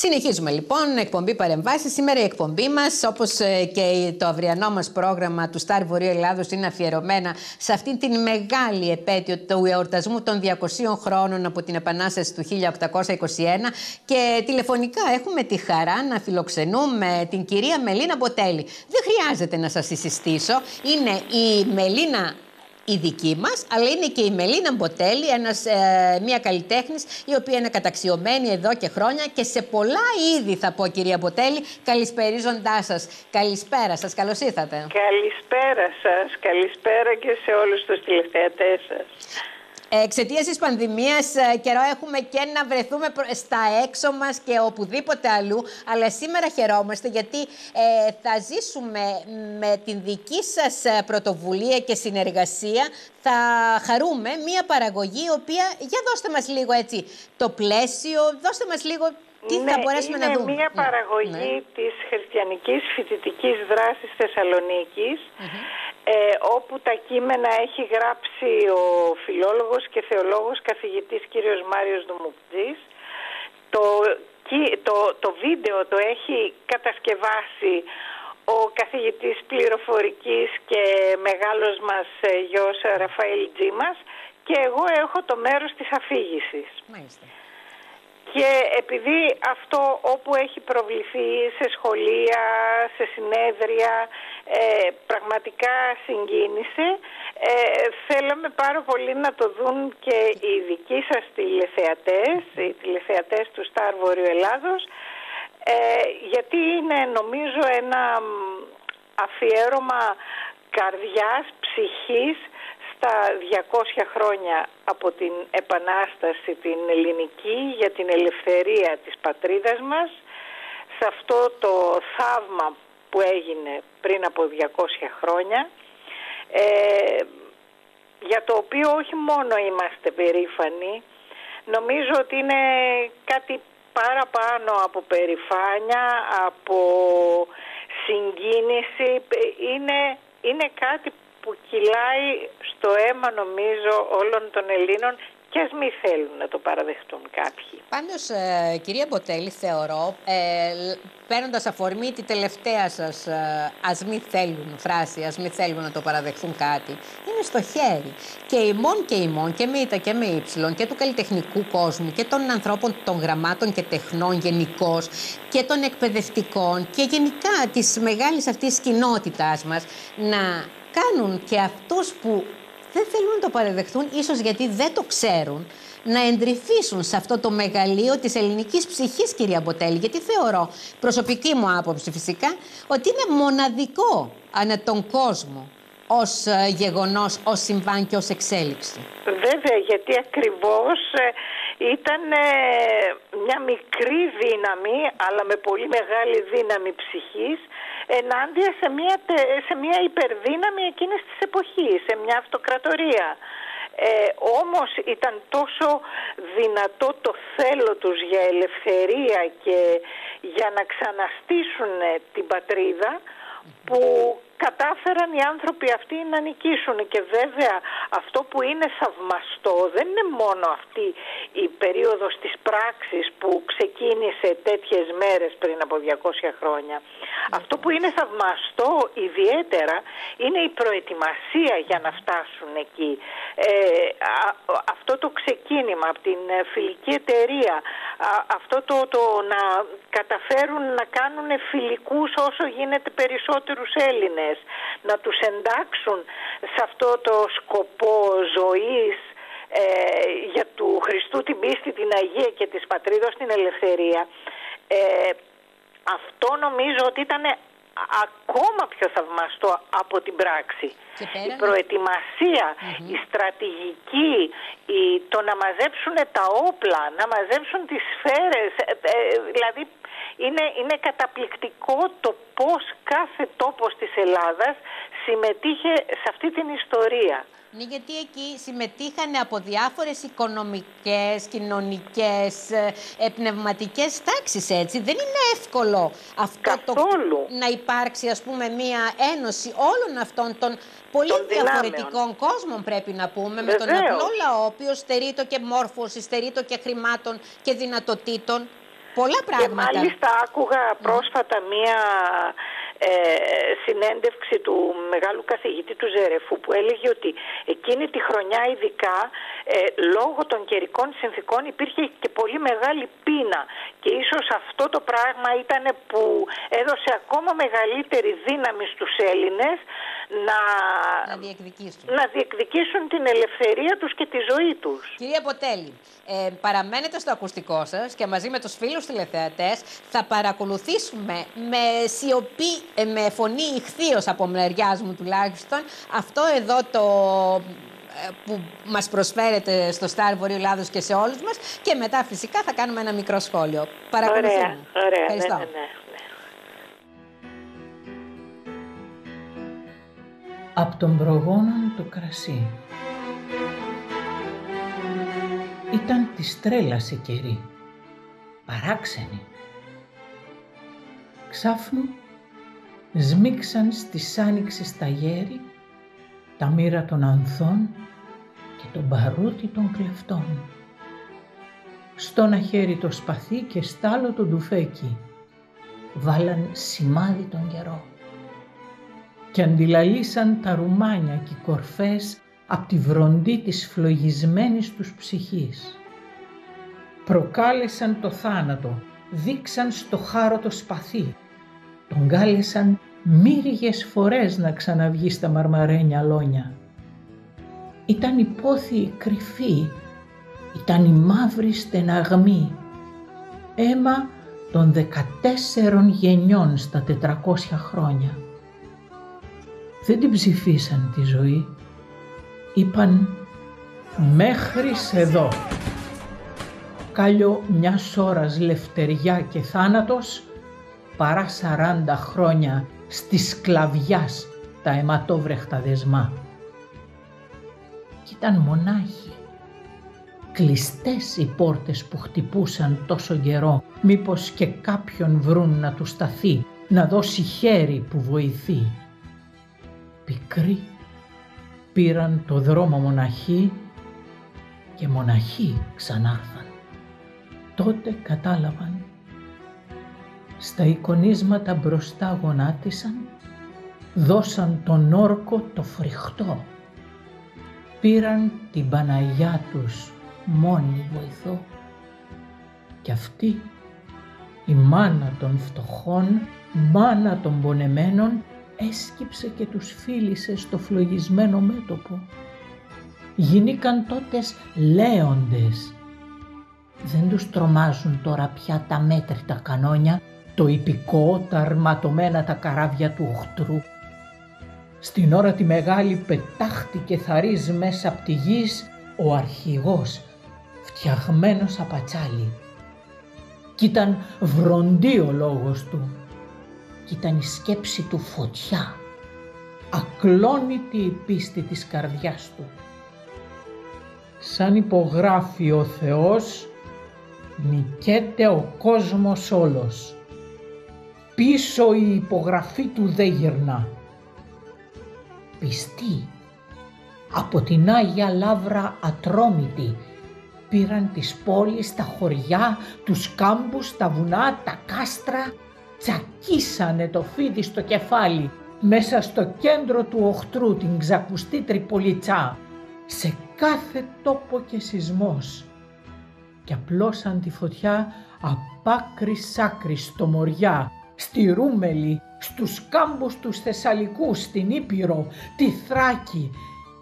Συνεχίζουμε λοιπόν, εκπομπή παρεμβάσεις. Σήμερα η εκπομπή μας, όπως ε, και το αυριανό μας πρόγραμμα του Σταρ Βορείου Ελλάδος, είναι αφιερωμένα σε αυτήν την μεγάλη επέτειο του εορτασμού των 200 χρόνων από την Επανάσταση του 1821. Και τηλεφωνικά έχουμε τη χαρά να φιλοξενούμε την κυρία Μελίνα Μποτέλη. Δεν χρειάζεται να σας συστήσω. Είναι η Μελίνα η δική μας, αλλά είναι και η Μελίνα Μποτέλη, ένας, ε, μια καλλιτέχνης η οποία είναι καταξιωμένη εδώ και χρόνια και σε πολλά είδη θα πω κυρία Μποτέλη, καλησπερίζοντά σας. Καλησπέρα σας, καλώς ήρθατε. Καλησπέρα σας, καλησπέρα και σε όλους τους τηλεθεατές σας. Εξαιτίας της πανδημίας, ε, καιρό έχουμε και να βρεθούμε στα έξω μας και οπουδήποτε αλλού. Αλλά σήμερα χαιρόμαστε γιατί ε, θα ζήσουμε με την δική σας ε, πρωτοβουλία και συνεργασία. Θα χαρούμε μία παραγωγή, η οποία. Για δώστε μας λίγο έτσι το πλαίσιο, δώστε μας λίγο τι ναι, θα μπορέσουμε να δούμε. Είναι μία παραγωγή ναι. της χριστιανικής φοιτητικής δράσης Θεσσαλονίκης ε, όπου τα κείμενα έχει γράψει ο φιλόλογος και θεολόγος καθηγητής κύριος Μάριος Δουμουκτζής. Το, το, το βίντεο το έχει κατασκευάσει ο καθηγητής πληροφορικής και μεγάλος μας ε, γιος Ραφαήλ Τζίμας και εγώ έχω το μέρος της αφήγησης. Μάλιστα. Και επειδή αυτό όπου έχει προβληθεί σε σχολεία, σε συνέδρια, ε, πραγματικά συγκίνησε, ε, θέλαμε πάρα πολύ να το δουν και οι δικοί σας τηλεθεατές, οι τηλεθεατές του Σταρ Βορείου Ελλάδος, ε, γιατί είναι νομίζω ένα αφιέρωμα καρδιάς, ψυχής, στα 200 χρόνια από την Επανάσταση την ελληνική για την ελευθερία της πατρίδας μας σε αυτό το θαύμα που έγινε πριν από 200 χρόνια ε, για το οποίο όχι μόνο είμαστε περήφανοι νομίζω ότι είναι κάτι παραπάνω από περηφάνεια, από συγκίνηση είναι, είναι κάτι που κυλάει στο αίμα νομίζω όλων των Ελλήνων και ας μην θέλουν να το παραδεχτούν κάποιοι. Πάντως, ε, κυρία Μποτέλη, θεωρώ, ε, παίρνοντας αφορμή τη τελευταία σας ε, «ας μην θέλουν» φράση, «ας μην θέλουν να το παραδεχτούν κάτι», είναι στο χέρι. Και ημών και ημών και με ήττα και με ύψιλον και του καλλιτεχνικού κόσμου και των ανθρώπων των γραμμάτων και τεχνών γενικώ και των εκπαιδευτικών και γενικά της μεγάλης αυτής κοινότητάς μας να κάνουν και αυτούς που δεν θέλουν να το παραδεχθούν, ίσως γιατί δεν το ξέρουν, να εντρυφήσουν σε αυτό το μεγαλείο της ελληνικής ψυχής, κυρία Μποτέλη. Γιατί θεωρώ, προσωπική μου άποψη φυσικά, ότι είναι μοναδικό ανά τον κόσμο ως ε, γεγονός, ως συμβάν και ως εξέλιξη. Βέβαια, γιατί ακριβώς ε, ήταν ε, μια μικρή δύναμη, αλλά με πολύ μεγάλη δύναμη ψυχής, ενάντια σε μια, σε μια υπερδύναμη εκείνης της εποχής, σε μια αυτοκρατορία. Ε, όμως ήταν τόσο δυνατό το θέλω τους για ελευθερία και για να ξαναστήσουν την πατρίδα που κατάφεραν οι άνθρωποι αυτοί να νικήσουν και βέβαια αυτό που είναι θαυμαστό δεν είναι μόνο αυτή η περίοδος της πράξης που ξεκίνησε τέτοιες μέρες πριν από 200 χρόνια. Αυτό που είναι θαυμαστό ιδιαίτερα είναι η προετοιμασία για να φτάσουν εκεί. Ε, αυτό το ξεκίνημα από την φιλική εταιρεία, αυτό το, το να καταφέρουν να κάνουν φιλικούς όσο γίνεται περισσότερους Έλληνες να τους εντάξουν σε αυτό το σκοπό ζωής ε, για του Χριστού την πίστη, την Αγία και της Πατρίδος την ελευθερία. Ε, αυτό νομίζω ότι ήταν ακόμα πιο θαυμαστό από την πράξη. Η προετοιμασία, η στρατηγική, η, το να μαζέψουν τα όπλα, να μαζέψουν τις σφαίρες, ε, δηλαδή είναι, είναι καταπληκτικό το πώς κάθε τόπος της Ελλάδας συμμετείχε σε αυτή την ιστορία. Ναι, γιατί εκεί συμμετείχαν από διάφορες οικονομικές, κοινωνικές, ε, πνευματικές τάξεις, έτσι. Δεν είναι εύκολο αυτό το, να υπάρξει, ας πούμε, μία ένωση όλων αυτών των πολύ διαφορετικών κόσμων, πρέπει να πούμε, με τον απλό λαό, ο οποίος στερεί το και μόρφωση, στερεί το και χρημάτων και δυνατοτήτων. πολλά πράγματα. Και μάλιστα άκουγα πρόσφατα μία ε, συνέντευξη του μεγάλου καθηγητή του Ζερεφού που έλεγε ότι εκείνη τη χρονιά ειδικά ε, λόγω των καιρικών συνθήκων υπήρχε και πολύ μεγάλη πείνα και ίσως αυτό το πράγμα ήταν που έδωσε ακόμα μεγαλύτερη δύναμη στους Έλληνες να, να, διεκδικήσουν. να διεκδικήσουν την ελευθερία τους και τη ζωή τους. Κυρία Ποτέλη, ε, παραμένετε στο ακουστικό σας και μαζί με τους φίλους τηλεθεατές θα παρακολουθήσουμε με σιωπή, ε, με φωνή ηχθείως από μεριάς μου τουλάχιστον αυτό εδώ το ε, που μας προσφέρετε στο Star Βορείου Λάδος και σε όλους μας και μετά φυσικά θα κάνουμε ένα μικρό σχόλιο. Παρακολουθούμε. Ωραία, ωραία. Ευχαριστώ. Ναι, ναι, ναι. Απ' τον προγόνων το κρασί. Ήταν τη τρέλα η καιρή, παράξενη. Ξάφνου σμίξαν στις άνοιξες τα γέρη τα μοίρα των ανθών και τον παρούτι των κλεφτών. Στον αχέρι το σπαθί και στάλο το ντουφέκι βάλαν σημάδι τον καιρό και αντιλαλήσαν τα ρουμάνια και οι κορφές απ' τη βροντή της φλογισμένης τους ψυχής. Προκάλεσαν το θάνατο, δείξαν στο χάρο το σπαθί, τον κάλεσαν μύριγες φορές να ξαναβγεί στα μαρμαρένια λόνια. Ήταν η πόθη κρυφή, ήταν η μαύρη στεναγμή, αίμα των δεκατέσσερων γενιών στα τετρακόσια χρόνια. Δεν την ψηφίσαν τη ζωή, είπαν μέχρι εδώ. Κάλιο μιας ώρας λευτεριά και θάνατος παρά σαράντα χρόνια στη σκλαβιάς τα αιματόβρεχτα δεσμά. Κι ήταν μονάχοι. Κλειστές οι πόρτες που χτυπούσαν τόσο καιρό, μήπως και κάποιον βρουν να τους σταθεί, να δώσει χέρι που βοηθεί. Πικροί πήραν το δρόμο μοναχοί και μοναχοί ξανάρθαν. Τότε κατάλαβαν στα εικονίσματα μπροστά γονάτισαν, δώσαν τον όρκο το φρικτό. Πήραν την Παναγιά τους μόνη βοηθό. Κι αυτή η μάνα των φτωχών, μάνα των πονεμένων, έσκυψε και τους φίλησε στο φλογισμένο μέτωπο. Γινήκαν τότες λέοντες. Δεν τους τρομάζουν τώρα πια τα μέτρητα κανόνια το υπηκό, τα αρματωμένα τα καράβια του οχτρού. Στην ώρα τη μεγάλη πετάχτηκε θαρής μέσα από τη γης ο αρχηγός, φτιαγμένος απατσάλι. Κι ήταν βροντί ο λόγος του, κι ήταν η σκέψη του φωτιά, ακλόνητη η πίστη της καρδιάς του. Σαν υπογράφει ο Θεός, νικέται ο κόσμος όλος πίσω η υπογραφή του δεν γυρνά. Πιστοί από την Άγια Λάβρα ατρόμητη πήραν τις πόλεις, τα χωριά, τους κάμπους, τα βουνά, τα κάστρα, τσακίσανε το φίδι στο κεφάλι μέσα στο κέντρο του οχτρού την ξακουστή τριπολιτσά, σε κάθε τόπο και σεισμός. Και απλώσαν τη φωτιά απ' άκρη σ' στο Μοριά στη Ρούμελη, στους κάμπους τους Θεσσαλικούς, στην Ήπειρο, τη Θράκη.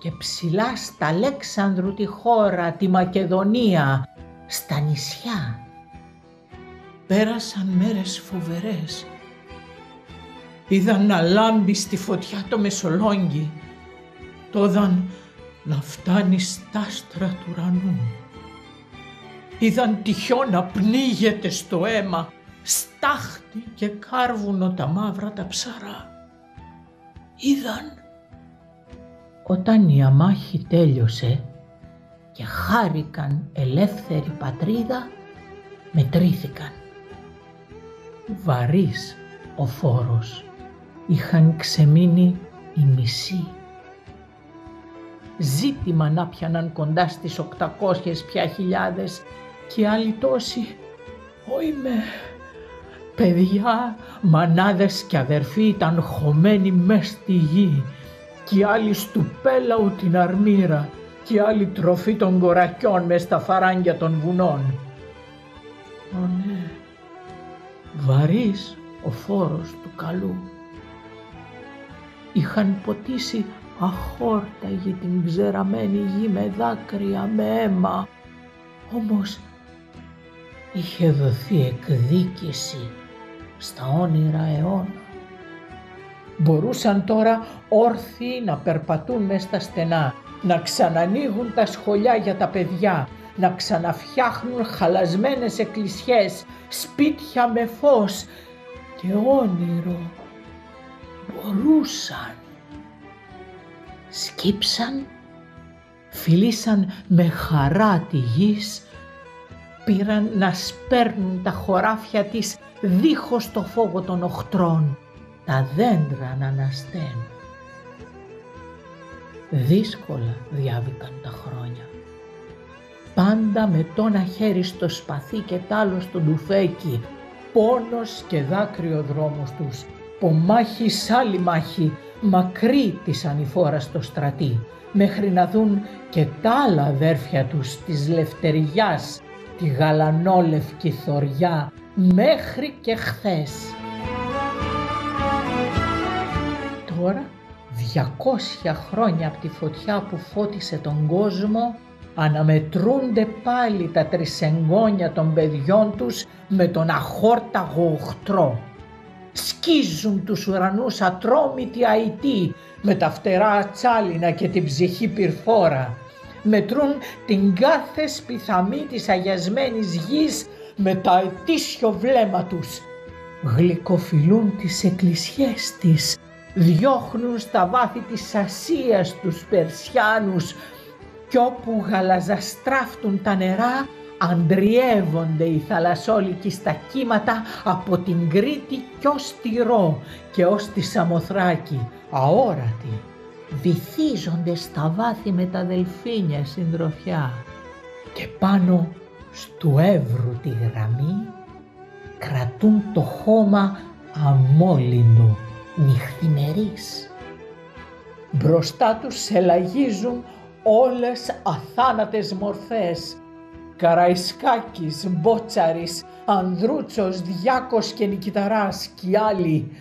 Και ψηλά στα Αλέξανδρου τη χώρα, τη Μακεδονία, στα νησιά. Πέρασαν μέρες φοβερές. Είδαν να λάμπει στη φωτιά το Μεσολόγγι. Το να φτάνει στα άστρα του ουρανού. Είδαν τη να πνίγεται στο αίμα στάχτη και κάρβουνο τα μαύρα τα ψαρά. Είδαν. Όταν η αμάχη τέλειωσε και χάρηκαν ελεύθερη πατρίδα, μετρήθηκαν. Βαρύς ο φόρος, είχαν ξεμείνει οι μισοί. Ζήτημα να πιαναν κοντά στις 800 πια χιλιάδες και άλλοι τόσοι είμαι. Παιδιά, μανάδες και αδερφοί ήταν χωμένοι μες στη γη κι άλλοι στουπέλαου την αρμύρα κι άλλη τροφή των κορακιών μες στα φαράγγια των βουνών. Ω ναι, βαρύς ο φόρος του καλού. Είχαν ποτίσει αχόρταγη την ξεραμένη γη με δάκρυα, με αίμα. Όμως είχε δοθεί εκδίκηση στα όνειρα αιώνα. Μπορούσαν τώρα όρθιοι να περπατούν μες στα στενά, να ξανανοίγουν τα σχολιά για τα παιδιά, να ξαναφτιάχνουν χαλασμένες εκκλησιές, σπίτια με φως και όνειρο. Μπορούσαν. Σκύψαν, φιλήσαν με χαρά τη γης, πήραν να σπέρνουν τα χωράφια της δίχως το φόβο των οχτρών, τα δέντρα να ανασταίνουν. Δύσκολα διάβηκαν τα χρόνια. Πάντα με το ένα χέρι στο σπαθί και τ' άλλο στο ντουφέκι, πόνος και δάκρυο δρόμος τους, πομάχη σ' άλλη μάχη, μακρύ της ανηφόρας στο στρατή, μέχρι να δουν και τα άλλα αδέρφια τους της λευτεριάς, τη γαλανόλευκη θωριά, μέχρι και χθες. Τώρα 200 χρόνια από τη φωτιά που φώτισε τον κόσμο αναμετρούνται πάλι τα τρισεγγόνια των παιδιών τους με τον αχόρταγο οχτρό. Σκίζουν τους ουρανούς ατρόμητοι αητοί με τα φτερά τσάλινα και την ψυχή πυρφόρα. Μετρούν την κάθε σπιθαμή της αγιασμένης γης με τα ετήσιο βλέμμα τους. Γλυκοφιλούν τις εκκλησιές της διώχνουν στα βάθη της Ασίας τους Περσιάνους κι όπου γαλαζαστράφτουν τα νερά αντριεύονται οι θαλασσόλικοι στα κύματα από την Κρήτη κι ως τη Ρο και ως τη Σαμοθράκη, αόρατοι, βυθίζονται στα βάθη με τα δελφίνια συντροφιά και πάνω στου Εύρου τη γραμμή κρατούν το χώμα αμόλυντο νυχθημερής. Μπροστά τους σελαγίζουν όλες αθάνατες μορφές. Καραϊσκάκης, Μπότσαρης, Ανδρούτσος, Διάκος και Νικηταράς κι άλλοι.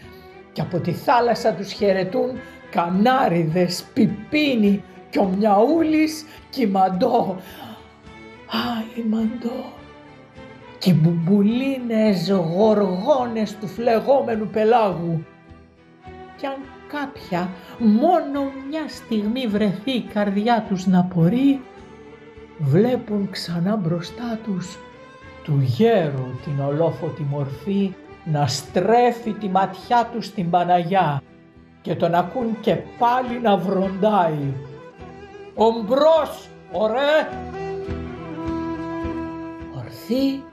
Και από τη θάλασσα τους χαιρετούν κανάριδες, πιπίνι και ο Μιαούλης κι Μαντώ. Α, η Μαντώ. Και μπουμπουλίνες γοργόνες του φλεγόμενου πελάγου κι αν κάποια μόνο μια στιγμή βρεθεί η καρδιά τους να πορεί, βλέπουν ξανά μπροστά τους του γέρου την ολόφωτη μορφή να στρέφει τη ματιά τους στην Παναγιά και τον ακούν και πάλι να βροντάει. «Ομπρός, ωραία!» Ορθή,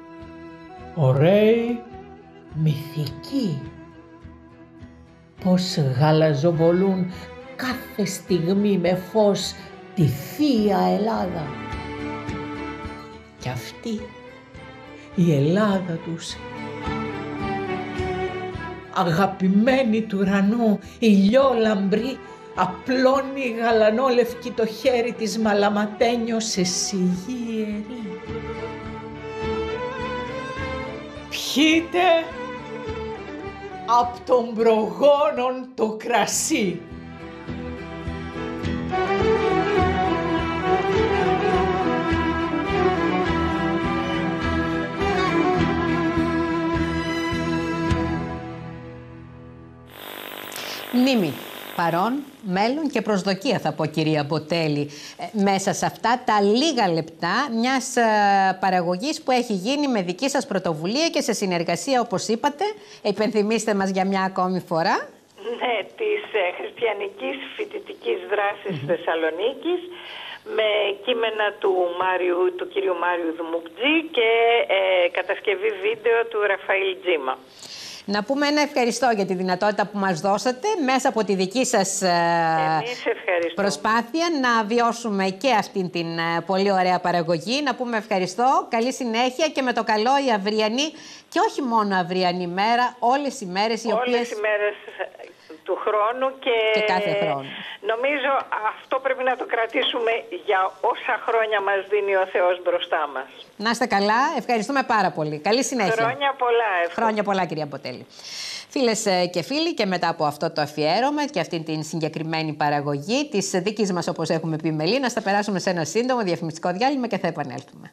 ωραίοι, μυθικοί πως γαλαζοβολούν κάθε στιγμή με φως τη Θεία Ελλάδα. Και αυτή η Ελλάδα τους αγαπημένη του ουρανού, ηλιόλαμπρη, απλώνει γαλανόλευκη το χέρι της μαλαματένιο σε σιγή ιερή. Πιείτε απ' των προγόνων το κρασί. Μίμη παρόν, μέλλον και προσδοκία θα πω κυρία Μποτέλη ε, μέσα σε αυτά τα λίγα λεπτά μιας ε, παραγωγής που έχει γίνει με δική σας πρωτοβουλία και σε συνεργασία όπως είπατε. Υπενθυμίστε μας για μια ακόμη φορά. Ναι, της ε, χριστιανικής φοιτητικής δράσης mm-hmm. Θεσσαλονίκης με κείμενα του, Μάριου, του κύριου Μάριου Δουμουκτζή και κατασκευή βίντεο του Ραφαήλ Τζίμα. Να πούμε ένα ευχαριστώ για τη δυνατότητα που μας δώσατε μέσα από τη δική σας ε, προσπάθεια να βιώσουμε και αυτή την ε, πολύ ωραία παραγωγή. Να πούμε ευχαριστώ, καλή συνέχεια και με το καλό η αυριανή και όχι μόνο αυριανή μέρα, όλες οι μέρες οι όλες οποίες... οι μέρες του χρόνου και, και κάθε χρόνο. νομίζω αυτό πρέπει να το κρατήσουμε για όσα χρόνια μας δίνει ο Θεός μπροστά μας. Να είστε καλά, ευχαριστούμε πάρα πολύ. Καλή συνέχεια. Χρόνια πολλά. Ευχαριστώ. Χρόνια πολλά κυρία Μποτέλη. Φίλες και φίλοι, και μετά από αυτό το αφιέρωμα και αυτή την συγκεκριμένη παραγωγή της δική μας, όπως έχουμε πει, Μελίνα, θα περάσουμε σε ένα σύντομο διαφημιστικό διάλειμμα και θα επανέλθουμε.